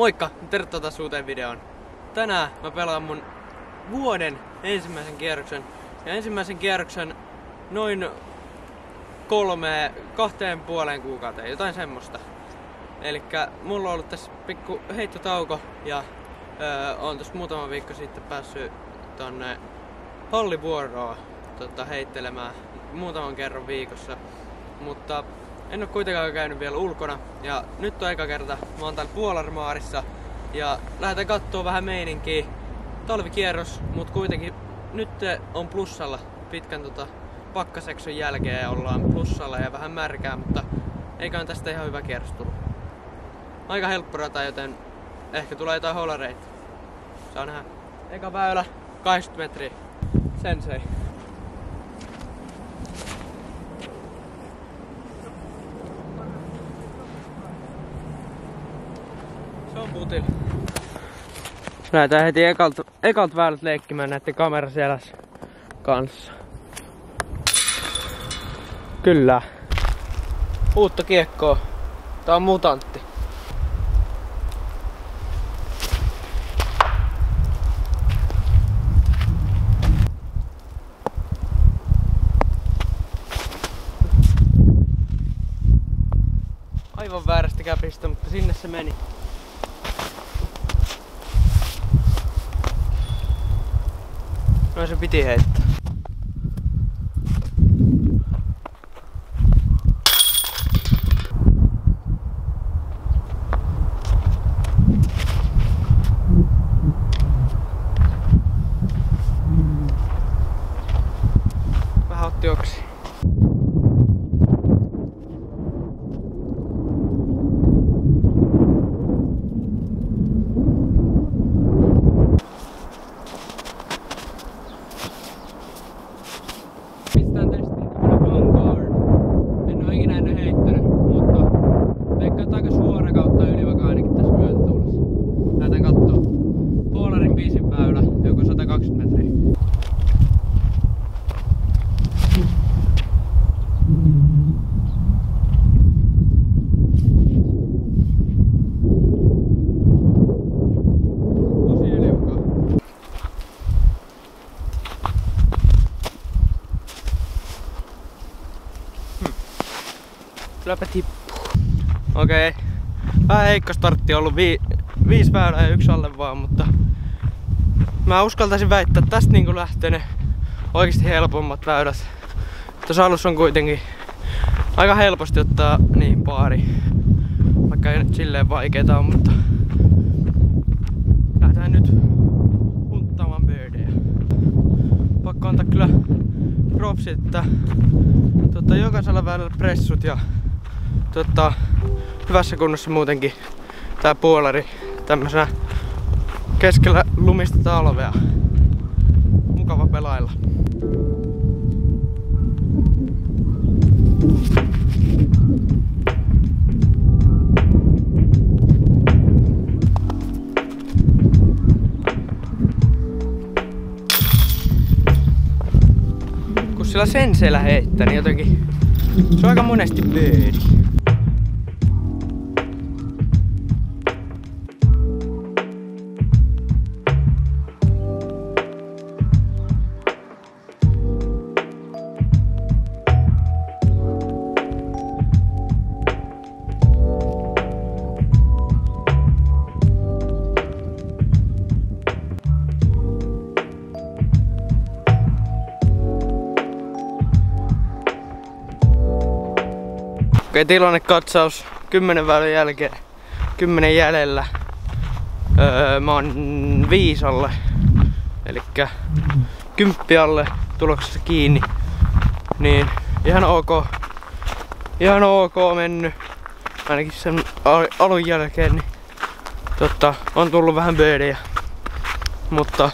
Moikka! Tervetuloa taas uuteen videoon. Tänään mä pelaan mun vuoden ensimmäisen kierroksen. Ja ensimmäisen kierroksen noin kolme, kahteen puoleen kuukauteen, jotain semmoista. Eli mulla on ollut tässä pikku heittotauko ja öö, on tässä muutama viikko sitten päässyt tonne hallivuoroa tota, heittelemään muutaman kerran viikossa. Mutta en ole kuitenkaan käynyt vielä ulkona ja nyt on eka kerta, mä oon täällä Puolarmaarissa ja lähdetään kattoo vähän meininkiä. Talvikierros, mut kuitenkin nyt on plussalla pitkän tota, pakkasekson jälkeen ja ollaan plussalla ja vähän märkää, mutta eiköhän tästä ihan hyvä kierros tullut. Aika helppo rata, joten ehkä tulee jotain holareita. Saa nähdä. Eka väylä, 80 metriä. Sensei. On putil. Lähdetään heti ekalta, ekalta väylät leikkimään näiden kameraselässä kanssa. Kyllä. Uutta kiekkoa. Tää on mutantti. Aivan väärästä käpistä, mutta sinne se meni. No se piti heittää. Vähän otti oksi. Pistään testiin tämmönen Vanguard. En oo ikinä ennen heittänyt, mutta veikkaan että aika suora kautta ylivakaa ainakin tässä myötätuulessa. Lähdetään kattoo. Polarin biisin väylä, joku 120 metriä. Tosi ylivakaa. Kylläpä tippuu. Okei. Okay. Vähän heikko startti ollut vi- viisi väylää ja yksi alle vaan, mutta mä uskaltaisin väittää, että tästä niinku lähtee ne oikeasti helpommat väylät. Tuossa alussa on kuitenkin aika helposti ottaa niin paari. Vaikka ei nyt silleen vaikeeta on, mutta lähdetään nyt hunttaamaan birdejä. Pakko antaa kyllä propsit, että tota, jokaisella väylällä pressut ja tota, hyvässä kunnossa muutenkin tää puolari tämmöisenä keskellä lumista talvea. Mukava pelailla. Kun sillä senseillä heittää, niin jotenkin se on aika monesti birdi. Okei, tilannekatsaus 10 väylän jälkeen. 10 jäljellä. Öö, mä oon viisi alle. Elikkä kymppi alle tuloksessa kiinni. Niin ihan ok. Ihan ok mennyt. Ainakin sen al- alun jälkeen. Niin, totta, on tullut vähän birdejä. Mutta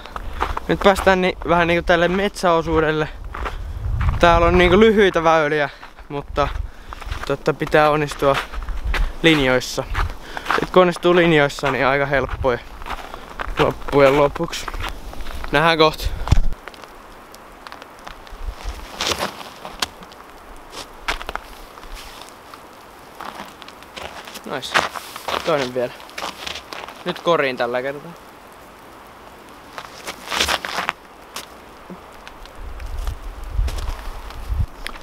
nyt päästään ni- vähän niinku tälle metsäosuudelle. Täällä on niinku lyhyitä väyliä, mutta totta pitää onnistua linjoissa. Sitten kun onnistuu linjoissa, niin aika helppoja loppujen lopuksi. Nähdään kohta. Nice. Toinen vielä. Nyt koriin tällä kertaa.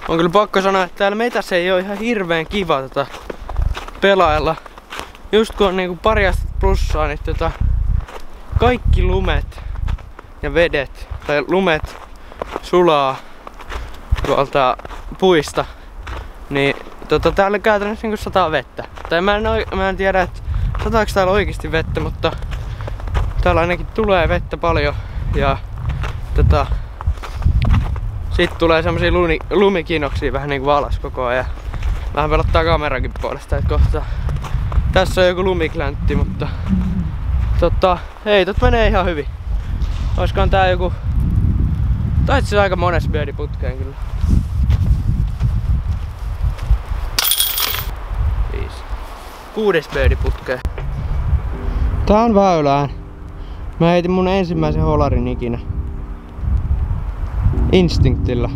On kyllä pakko sanoa, että täällä metässä ei ole ihan hirveän kiva tota pelailla. Just kun on niinku pari astetta plussaa, niin tota, kaikki lumet ja vedet, tai lumet sulaa tuolta puista, niin tota, täällä käytännössä niinku sataa vettä. Tai mä en, mä en tiedä, että sataako täällä oikeasti vettä, mutta täällä ainakin tulee vettä paljon ja tota, sitten tulee semmosia lumi, lumikinoksia vähän niinku alas koko ajan. Vähän pelottaa kamerankin puolesta, että kohta tässä on joku lumikläntti, mutta tota, heitot menee ihan hyvin. Olisikohan tää joku... Taitsi aika mones putkeen kyllä. Kuudes putkeen. Tää on väylään. Mä heitin mun ensimmäisen holarin ikinä. Instinktilla.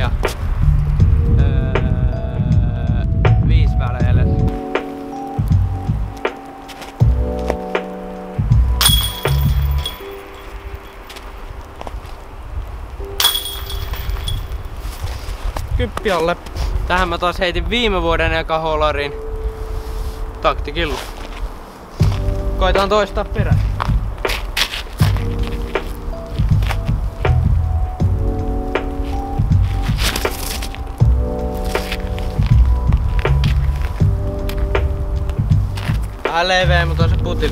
Tällä hetkellä ja öö, viisi väleillä. Kyppi alle. Tähän mä taas heitin viime vuoden eka holarin taktikilla. Koitaan toistaa perässä. Vähän leveä, mutta on se putil.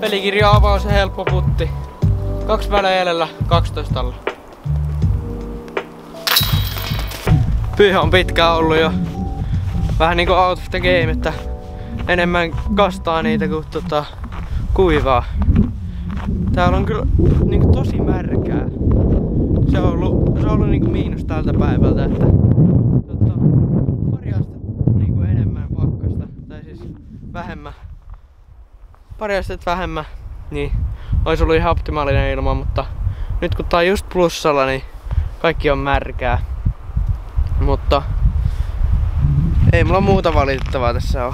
Pelikirja avaus ja helppo putti. Kaksi väleellä, 12 alla. Pyhä on pitkään ollut jo vähän niinku out of the game, että enemmän kastaa niitä kuin tota, kuivaa. Täällä on kyllä niinku tosi märkää. Se on ollut, se on ollut niinku miinus tältä päivältä, että tota, pari astetta niinku enemmän pakkasta, tai siis vähemmän. Pari astetta vähemmän, niin olisi ollut ihan optimaalinen ilma, mutta nyt kun tää on just plussalla, niin kaikki on märkää. Mutta ei mulla muuta valitettavaa tässä.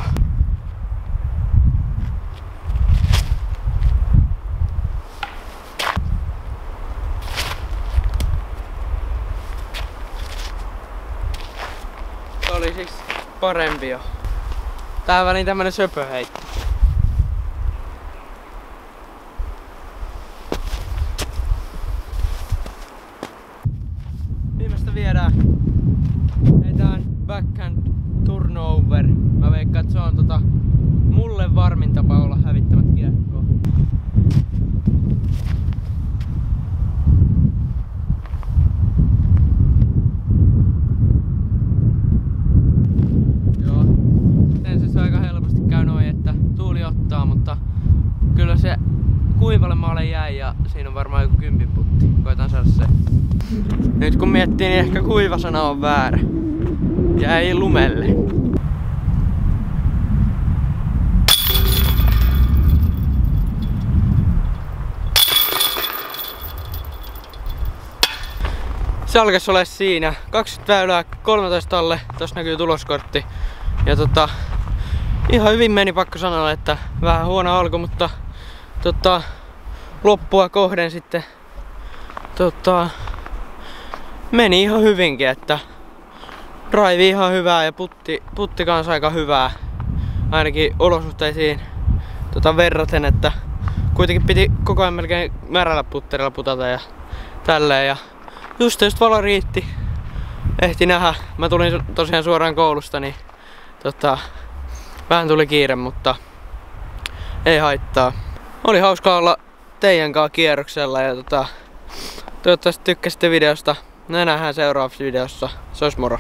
Se oli siis parempi jo. Tää väliin tämmönen söpöheitto. Se on tota, mulle varmin tapa olla hävittämät kiekkoa. Joo, se aika helposti käy noin, että tuuli ottaa, mutta kyllä se kuivalle maalle jäi ja siinä on varmaan joku kympin putti. Koitan saada se. Nyt kun miettii, niin ehkä kuiva sana on väärä jäi lumelle. Se alkaisi olla siinä. 20 väylää, 13 alle. Tossa näkyy tuloskortti. Ja tota, ihan hyvin meni pakko sanoa, että vähän huono alku, mutta tota, loppua kohden sitten tota, meni ihan hyvinkin, että drive ihan hyvää ja putti, putti kanssa aika hyvää. Ainakin olosuhteisiin tota verraten, että kuitenkin piti koko ajan melkein märällä putterilla putata ja tälleen. Ja just just valo riitti. Ehti nähdä. Mä tulin tosiaan suoraan koulusta, niin tota, vähän tuli kiire, mutta ei haittaa. Oli hauska olla teidän kanssa kierroksella ja tota, toivottavasti tykkäsitte videosta. Nähdään seuraavassa videossa. Se olisi moro.